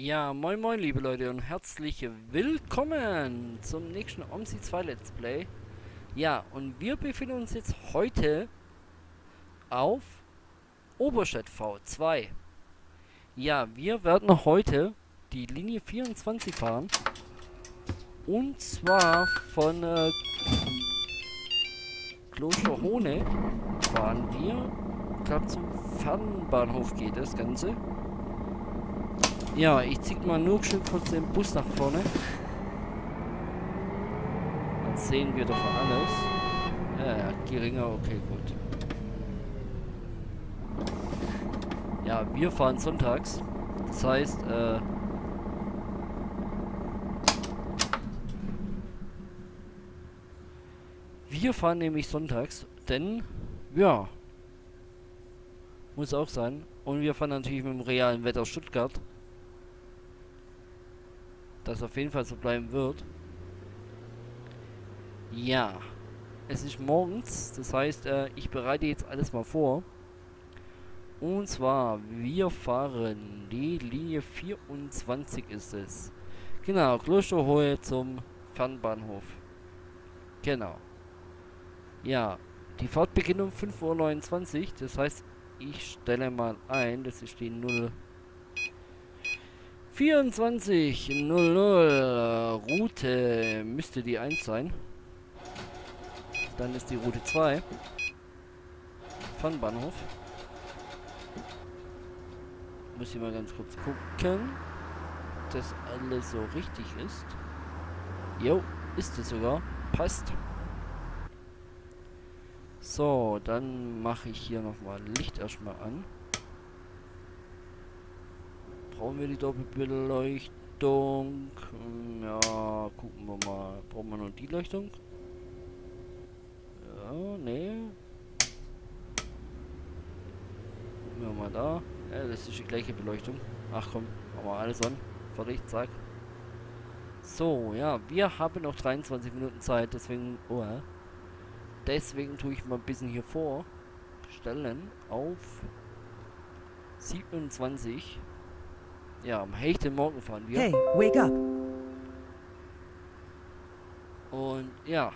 Ja, moin moin liebe Leute und herzlich willkommen zum nächsten OMSI 2 Let's Play. Ja, und wir befinden uns jetzt heute auf Oberstadt V2. Ja, wir werden heute die Linie 24 fahren. Und zwar von äh, Klosterhone fahren wir. Ich glaube zum Fernbahnhof geht das Ganze. Ja, ich zieh mal nur schön kurz den Bus nach vorne. Dann sehen wir doch alles. Ja, geringer, okay, gut. Ja, wir fahren sonntags. Das heißt, äh... Wir fahren nämlich sonntags, denn, ja, muss auch sein. Und wir fahren natürlich mit dem realen Wetter Stuttgart das auf jeden Fall so bleiben wird. Ja. Es ist morgens, das heißt, äh, ich bereite jetzt alles mal vor. Und zwar, wir fahren die Linie 24 ist es. Genau, Klosterhohe zum Fernbahnhof. Genau. Ja, die Fahrt beginnt um 5.29 Uhr, das heißt, ich stelle mal ein, das ist die 0 24.00 Route müsste die 1 sein. Dann ist die Route 2. Fernbahnhof. Muss ich mal ganz kurz gucken, dass alles so richtig ist. Jo, ist es sogar. Passt. So, dann mache ich hier nochmal Licht erstmal an. Brauchen wir die Doppelbeleuchtung? Hm, ja, gucken wir mal. Brauchen wir noch die Leuchtung? Ja, nee. Gucken wir mal da. Ja, das ist die gleiche Beleuchtung. Ach komm, wir alles an. Fertig, zack. So, ja, wir haben noch 23 Minuten Zeit, deswegen, oh, deswegen tue ich mal ein bisschen hier vor. Stellen auf 27. Ja, am helllichten Morgen fahren wir. Hey, wake up! Und ja.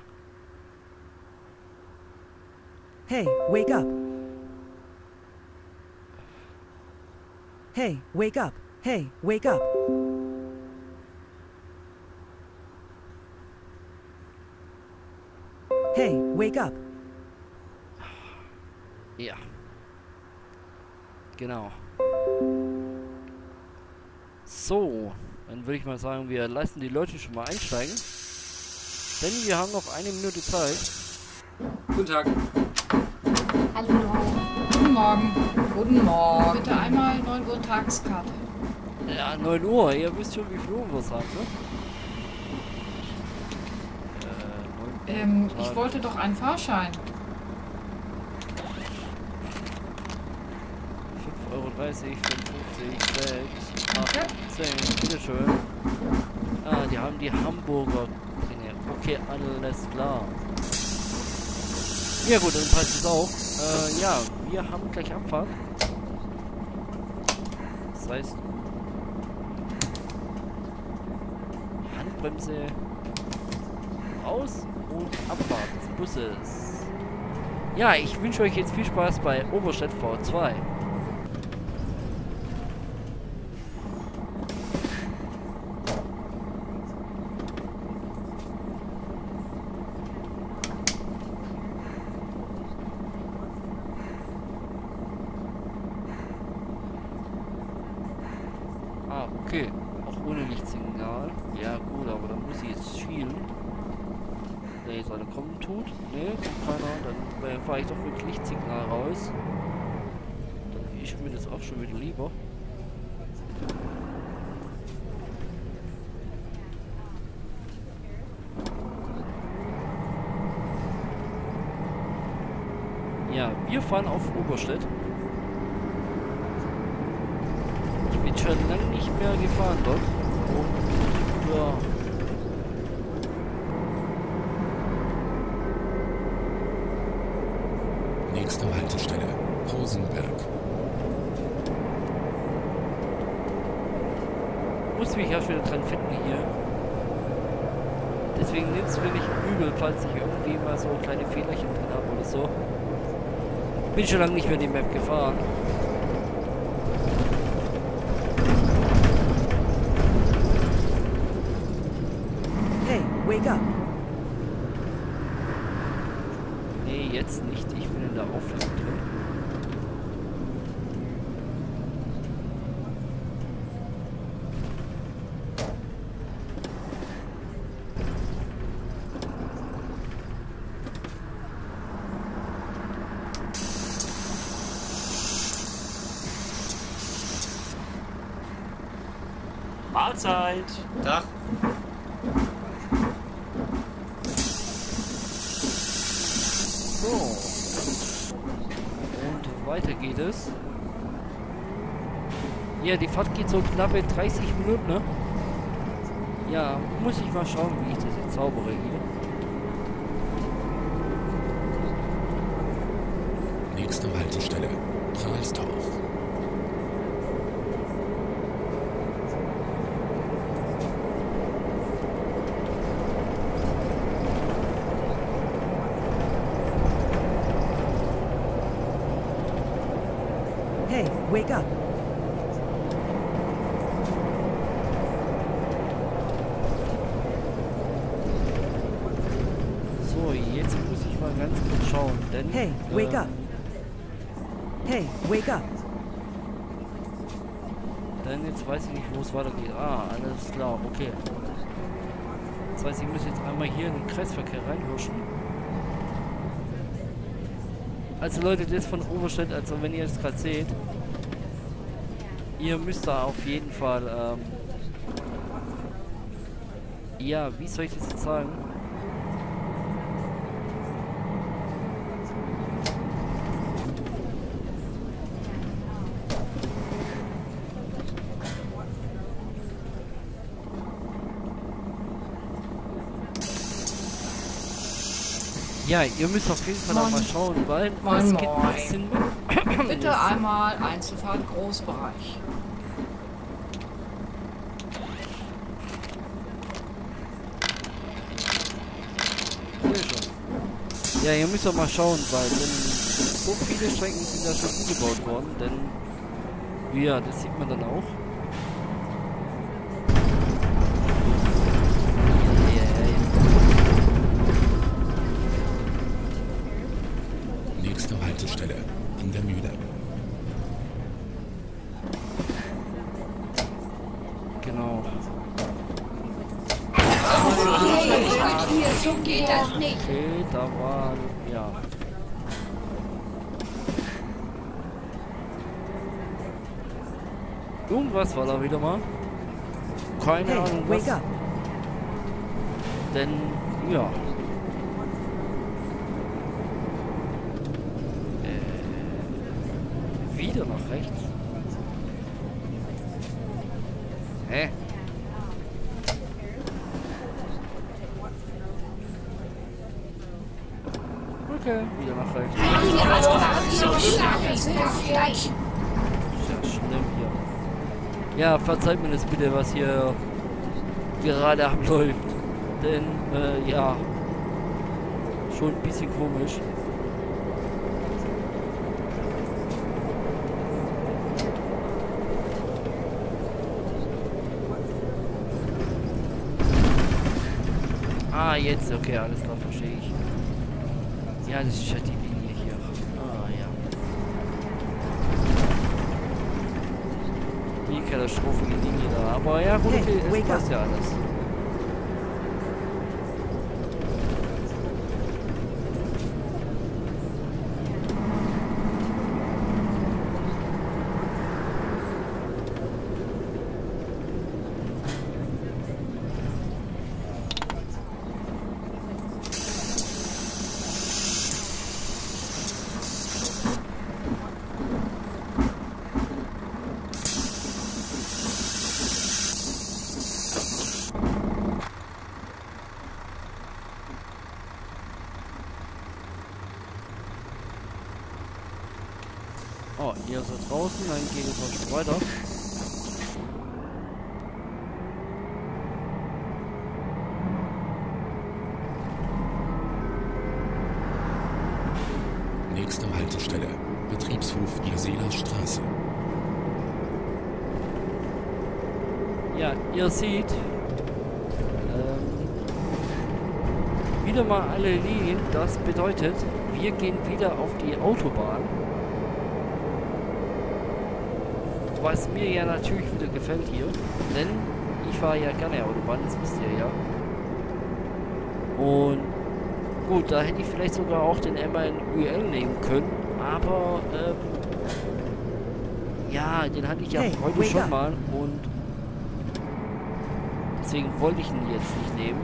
Hey, wake up! Hey, wake up! Hey, wake up! Hey, wake up! Ja. Genau. So, dann würde ich mal sagen, wir lassen die Leute schon mal einsteigen. Denn wir haben noch eine Minute Zeit. Guten Tag. Hallo. Guten Morgen. Guten Morgen. Bitte einmal 9 Uhr Tageskarte. Ja, 9 Uhr. Ihr wisst schon, wie viel Uhr wir es haben, ne? Äh, ähm, ich wollte doch einen Fahrschein. 5,30 Euro, 55, 6, 8, 10, bitteschön. Ah, die haben die Hamburger drin. Okay, alles klar. Ja gut, dann passt es auch. Äh, ja, wir haben gleich Abfahrt. Das heißt... Handbremse aus und Abfahrt des Busses. Ja, ich wünsche euch jetzt viel Spaß bei Oberstadt V2. Ah, okay. Auch ohne Lichtsignal. Ja gut, aber dann muss ich jetzt schielen. Der jetzt einer kommen tut. Ne, keiner. Dann äh, fahre ich doch mit Lichtsignal raus. Dann ist mir das auch schon wieder lieber. Ja, wir fahren auf Oberstedt. Ich bin schon lange nicht mehr gefahren dort. Und ja. Nächste Haltestelle, Rosenberg. muss mich ja schon wieder dran finden hier. Deswegen nimmt es mir nicht übel, falls ich irgendwie mal so kleine Fehlerchen drin habe oder so. Bin schon lange nicht mehr die Map gefahren. Hey, wake up. Nee, jetzt nicht. Ich bin in der Aufnahme drin. Mahlzeit. Tag. So. Und weiter geht es. Ja, die Fahrt geht so knappe 30 Minuten, ne? Ja, muss ich mal schauen, wie ich das jetzt zaubere hier. Nächste Haltestelle. Pralsdorf. Hey, wake up. So, jetzt muss ich mal ganz kurz schauen, denn... Hey, wake äh, up. Hey, wake up. Denn jetzt weiß ich nicht, wo es weitergeht. Ah, alles klar, okay. Das heißt, ich muss jetzt einmal hier in den Kreisverkehr reinhirschen. Also Leute, das von Oberstedt, also wenn ihr das gerade seht, ihr müsst da auf jeden Fall, ähm, ja, wie soll ich das jetzt sagen? Ja, ihr müsst auf jeden Fall auch mal schauen, weil Moin, es geht ein bisschen... Bitte einmal Einzelfahrt Großbereich. Ja, ihr müsst doch mal schauen, weil so viele Strecken sind da schon umgebaut worden, denn ja, das sieht man dann auch. Ja, ja, ja. Nächste Haltestelle. In der Mühle. Genau. So geht das nicht. Okay, da war ja. Irgendwas war da wieder mal. Keine Hey, Ahnung was. Denn, ja. Äh, wieder nach rechts. Hä? Okay, wieder nach rechts. Ist ja schlimm hier. Ja, verzeiht mir das bitte, was hier gerade abläuft. Denn, äh, ja. Schon ein bisschen komisch. Ah, jetzt, okay, alles klar, verstehe ich. Ja, das ist ja die Linie hier. Ah, ja. Die Katastrophe Linie da. Aber ja, gut, Hey, okay, es wake passt ja alles. So, ihr seid draußen, dann geht es auch schon weiter. Nächste Haltestelle. Betriebshof Irseler Straße. Ja, ihr seht, ähm, wieder mal alle Linien. Das bedeutet, wir gehen wieder auf die Autobahn. Was mir ja natürlich wieder gefällt hier, denn ich fahre ja gerne Autobahn, das wisst ihr ja. Und gut, da hätte ich vielleicht sogar auch den MAN-UL nehmen können, aber ähm, ja, den hatte ich ja Hey, heute schon up. mal und deswegen wollte ich ihn jetzt nicht nehmen.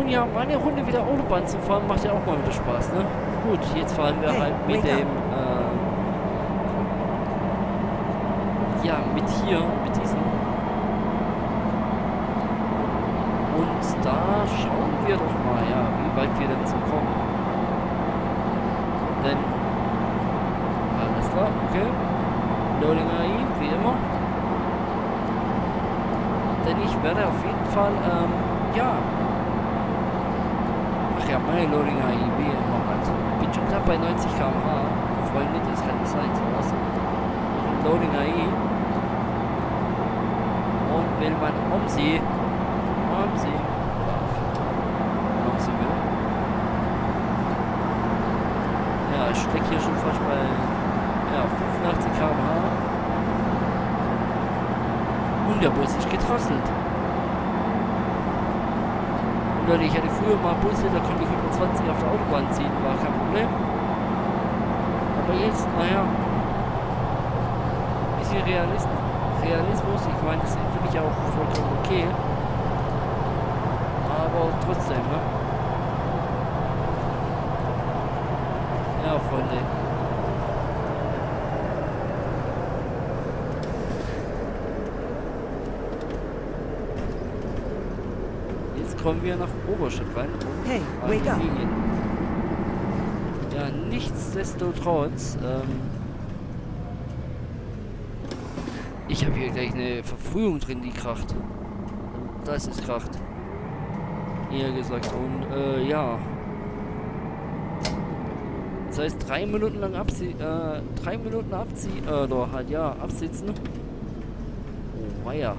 Und ja, meine Runde wieder Autobahn zu fahren, macht ja auch mal wieder Spaß, ne? Gut, jetzt fahren wir Hey, halt mit dem, ähm, ja, mit hier, mit diesem. Und da schauen wir doch mal, ja, wie weit wir denn so kommen. Denn, alles klar, okay. Loading AI, wie immer. Denn ich werde auf jeden Fall, ähm, ja, Meine Loading AI, wie immer halt. Bin schon knapp bei 90 km/h. Freunde, das kann nicht sein. Und Loading AI. Und will man um sie, um sie, um sie will. Ja, ich stecke hier schon fast bei, ja, 85 km/h. Und der Bus ist gedrosselt. Leute, ich hatte früher mal Busse, da konnte ich 120 auf der Autobahn ziehen, war kein Problem. Aber jetzt, naja, bisschen Realist Realismus, ich meine, das finde ich auch vollkommen okay. Aber trotzdem, ne? Ja, Freunde. Kommen wir nach Oberstadt rein. Und Hey, wake up. Ja, nichtsdestotrotz, ähm, ich habe hier gleich eine Verfrühung drin, die kracht. Das ist kracht. Eher gesagt. Und, äh, ja. Das heißt, drei Minuten lang abziehen, äh, drei Minuten abziehen, äh, oder halt, ja, absitzen. Oh, weia.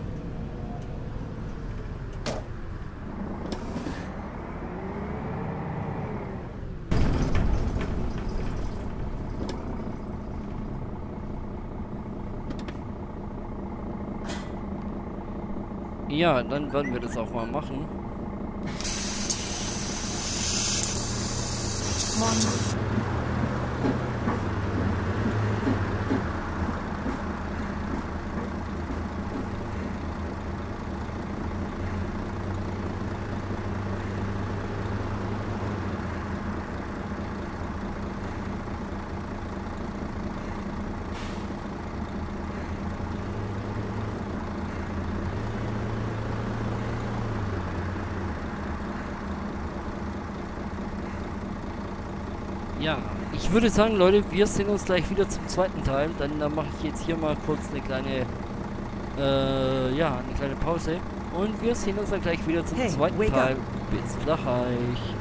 Ja, dann werden wir das auch mal machen. Ja, ich würde sagen, Leute, wir sehen uns gleich wieder zum zweiten Teil. Dann, dann mache ich jetzt hier mal kurz eine kleine, äh, ja, eine kleine Pause. Und wir sehen uns dann gleich wieder zum Hey, zweiten Teil. up. Bis gleich.